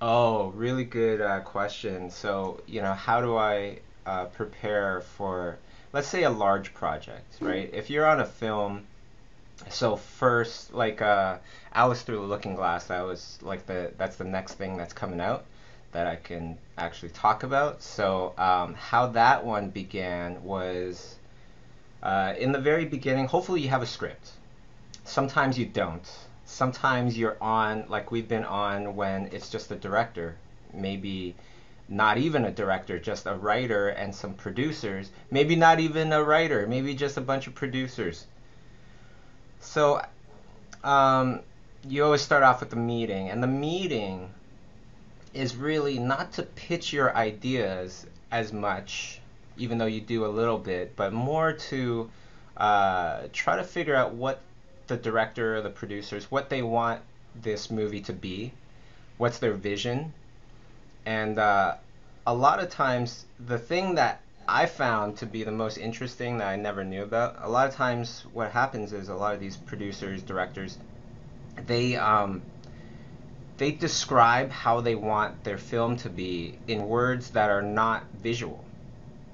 Oh, really good uh, question. So, you know, how do I uh, prepare for, let's say, a large project, right? If you're on a film, so first, like uh, Alice Through the Looking Glass, that was like the that's the next thing that's coming out that I can actually talk about. So, um, how that one began was uh, in the very beginning. Hopefully, you have a script. Sometimes you don't sometimes you're on like we've been on when it's just a director maybe not even a director just a writer and some producers maybe not even a writer maybe just a bunch of producers. So um, you always start off with the meeting and the meeting is really not to pitch your ideas as much even though you do a little bit but more to uh, try to figure out what the director or the producers what they want this movie to be, what's their vision, and uh, a lot of times the thing that I found to be the most interesting that I never knew about. A lot of times, what happens is a lot of these producers, directors, they um, they describe how they want their film to be in words that are not visual.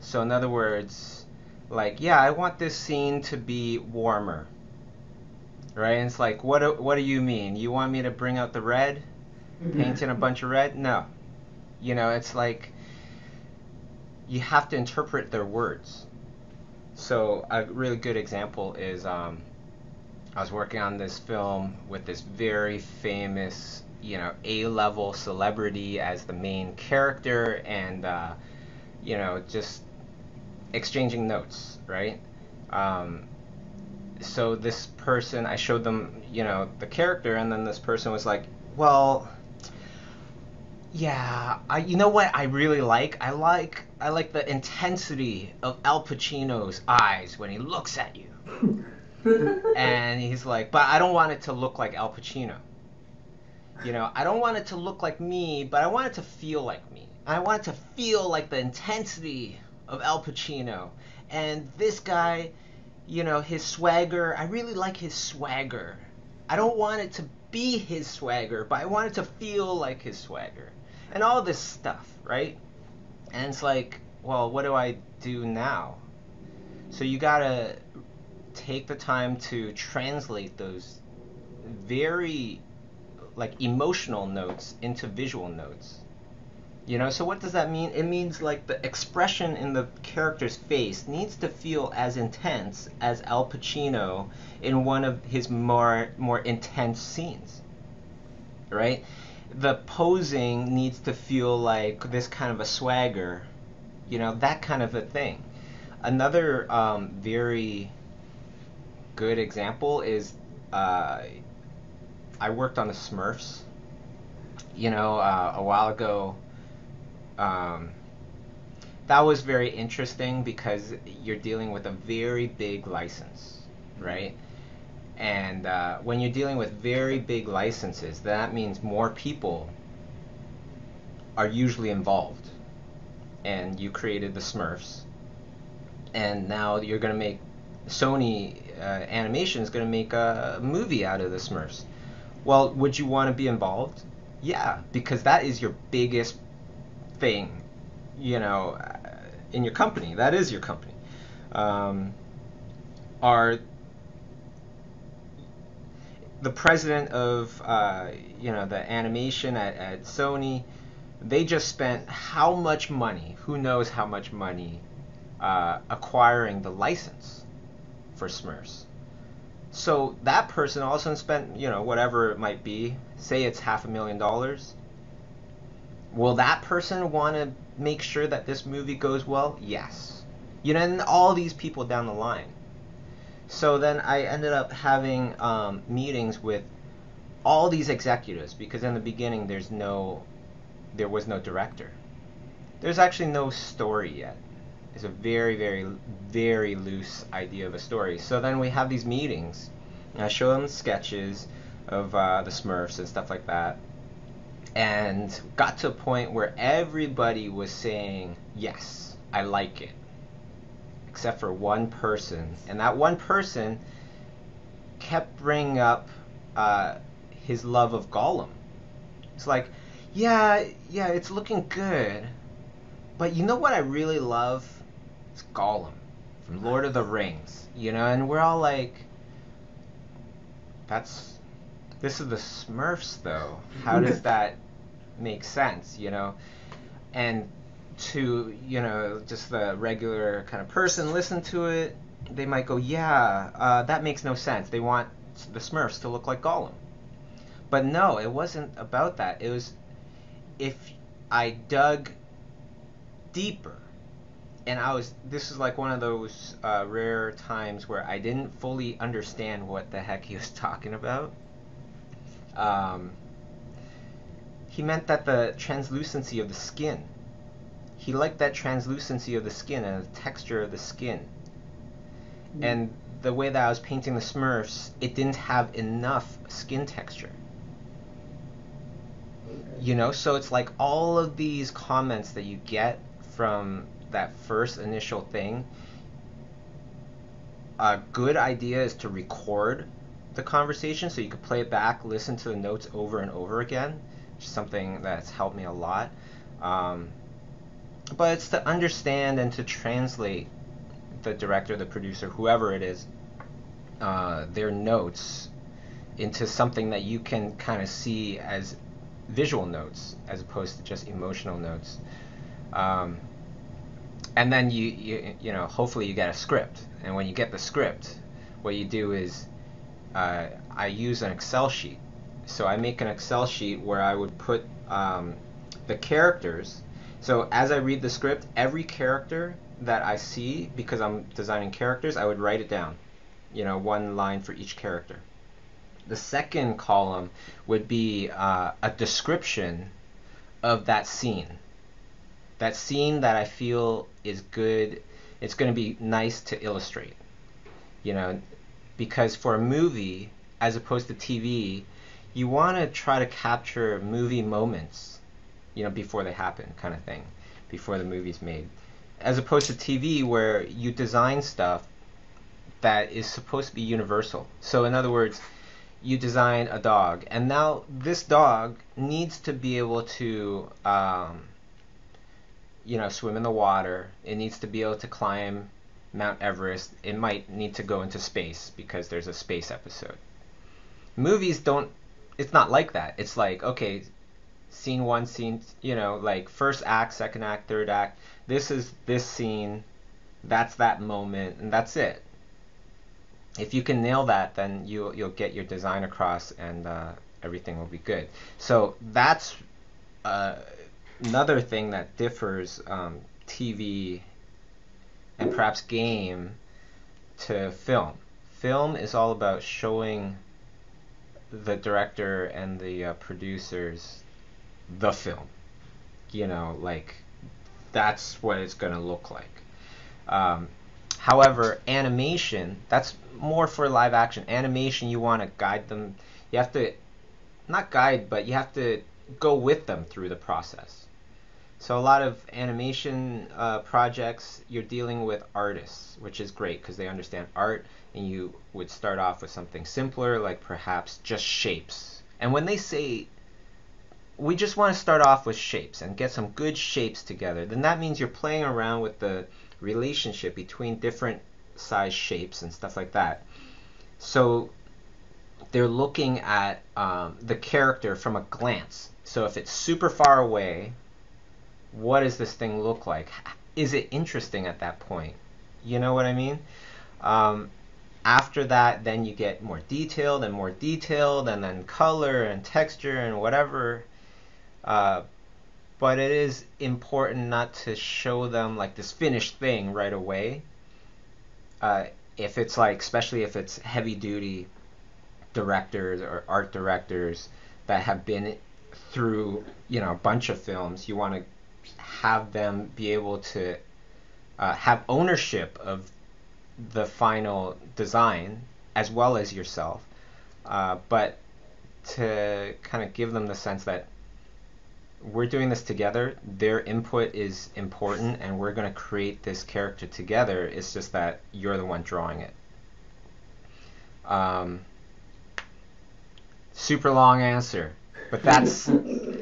So, in other words, like, yeah, I want this scene to be warmer right? And it's like, what do, what do you mean? You want me to bring out the red, mm-hmm. paint in a bunch of red? No, you know, it's like you have to interpret their words. So a really good example is um, I was working on this film with this very famous, you know, A-level celebrity as the main character, and uh, you know, just exchanging notes, right? Um, so this person, I showed them, you know, the character, and then this person was like, well, yeah, I, you know what I really like? I like I like the intensity of Al Pacino's eyes when he looks at you. and he's like, but I don't want it to look like Al Pacino. You know, I don't want it to look like me, but I want it to feel like me. I want it to feel like the intensity of Al Pacino. And this guy you know, his swagger. I really like his swagger. I don't want it to be his swagger, but I want it to feel like his swagger. And all this stuff, right? And it's like, well, what do I do now? So you gotta take the time to translate those very like emotional notes into visual notes you know, so what does that mean? It means like the expression in the character's face needs to feel as intense as Al Pacino in one of his more more intense scenes. Right? The posing needs to feel like this kind of a swagger, you know, that kind of a thing. Another um, very good example is uh, I worked on the Smurfs. You know, uh, a while ago, um, that was very interesting because you're dealing with a very big license, right? And uh, when you're dealing with very big licenses, that means more people are usually involved. And you created the Smurfs, and now you're going to make Sony uh, Animation is going to make a movie out of the Smurfs. Well, would you want to be involved? Yeah, because that is your biggest thing, you know, in your company. That is your company. Um, are the president of uh, you know the animation at, at Sony? They just spent how much money? Who knows how much money uh, acquiring the license for Smurfs? So that person also spent you know whatever it might be. Say it's half a million dollars Will that person want to make sure that this movie goes well? Yes. You know, and all these people down the line. So then I ended up having um, meetings with all these executives because in the beginning there's no, there was no director. There's actually no story yet. It's a very, very, very loose idea of a story. So then we have these meetings. I show them sketches of uh, the Smurfs and stuff like that and got to a point where everybody was saying, Yes, I like it. Except for one person. And that one person kept bringing up uh, his love of Gollum. It's like, yeah, yeah, it's looking good. But you know what I really love? It's Gollum from Lord of the Rings. You know, and we're all like, that's this is the Smurfs though. How does that make sense? You know, and to you know just the regular kind of person listen to it, they might go, yeah, uh, that makes no sense. They want the Smurfs to look like Gollum. But no, it wasn't about that. It was if I dug deeper, and I was this is like one of those uh, rare times where I didn't fully understand what the heck he was talking about. Um, he meant that the translucency of the skin. He liked that translucency of the skin and the texture of the skin. And the way that I was painting the Smurfs, it didn't have enough skin texture. You know, so it's like all of these comments that you get from that first initial thing. A good idea is to record the conversation so you could play it back, listen to the notes over and over again, which is something that's helped me a lot. Um, but it's to understand and to translate the director, the producer, whoever it is, uh, their notes into something that you can kind of see as visual notes as opposed to just emotional notes. Um, and then you, you you know hopefully you get a script. And when you get the script, what you do is uh, I use an Excel sheet. So I make an Excel sheet where I would put um, the characters. So as I read the script, every character that I see, because I'm designing characters, I would write it down. You know, one line for each character. The second column would be uh, a description of that scene. That scene that I feel is good. It's going to be nice to illustrate. You know, because for a movie, as opposed to TV, you want to try to capture movie moments, you know, before they happen, kind of thing, before the movie's made as opposed to TV where you design stuff that is supposed to be universal. So in other words, you design a dog, and now this dog needs to be able to, um, you know, swim in the water. It needs to be able to climb Mount Everest. It might need to go into space because there's a space episode. Movies don't. It's not like that. It's like okay, scene one, scene you know, like first act, second act, third act this is this scene, that's that moment, and that's it. If you can nail that, then you you'll get your design across, and uh, everything will be good. So that's uh, another thing that differs um, TV and perhaps game to film. Film is all about showing the director and the uh, producers the film. You know, like that's what it's going to look like. Um, however, animation, that's more for live action. Animation, you want to guide them. You have to, not guide, but you have to go with them through the process. So a lot of animation uh, projects, you're dealing with artists, which is great because they understand art, and you would start off with something simpler, like perhaps just shapes. And when they say we just want to start off with shapes and get some good shapes together. Then that means you're playing around with the relationship between different size shapes and stuff like that. So they're looking at um, the character from a glance. So if it's super far away, what does this thing look like? Is it interesting at that point? You know what I mean? Um, after that, then you get more detailed and more detailed, and then color and texture and whatever uh, but it is important not to show them like this finished thing right away. Uh, if it's like, especially if it's heavy duty directors or art directors that have been through you know a bunch of films, you want to have them be able to uh, have ownership of the final design as well as yourself, uh, but to kind of give them the sense that we're doing this together. Their input is important, and we're going to create this character together. It's just that you're the one drawing it. Um, super long answer, but that's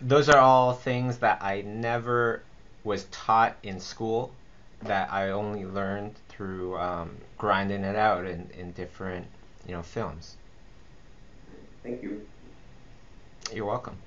those are all things that I never was taught in school that I only learned through um, grinding it out in, in different you know films. Thank you. You're welcome.